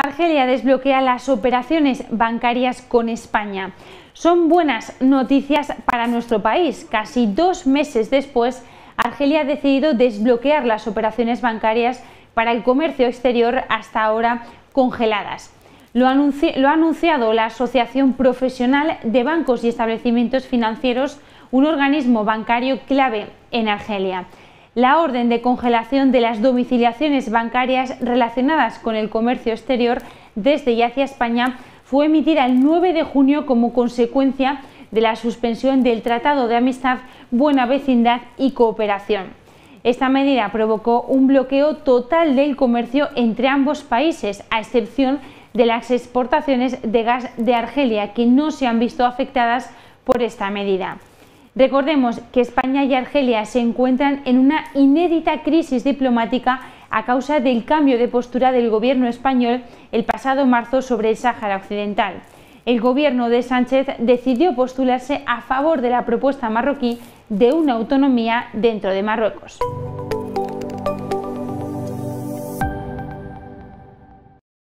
Argelia desbloquea las operaciones bancarias con España. Son buenas noticias para nuestro país. Casi dos meses después, Argelia ha decidido desbloquear las operaciones bancarias para el comercio exterior hasta ahora congeladas. Lo, ha anunciado la Asociación Profesional de Bancos y Establecimientos Financieros, un organismo bancario clave en Argelia. La orden de congelación de las domiciliaciones bancarias relacionadas con el comercio exterior desde y hacia España fue emitida el 9 de junio como consecuencia de la suspensión del Tratado de Amistad, Buena Vecindad y Cooperación. Esta medida provocó un bloqueo total del comercio entre ambos países, a excepción de las exportaciones de gas de Argelia, que no se han visto afectadas por esta medida. Recordemos que España y Argelia se encuentran en una inédita crisis diplomática a causa del cambio de postura del gobierno español el pasado marzo sobre el Sáhara Occidental. El gobierno de Sánchez decidió postularse a favor de la propuesta marroquí de una autonomía dentro de Marruecos.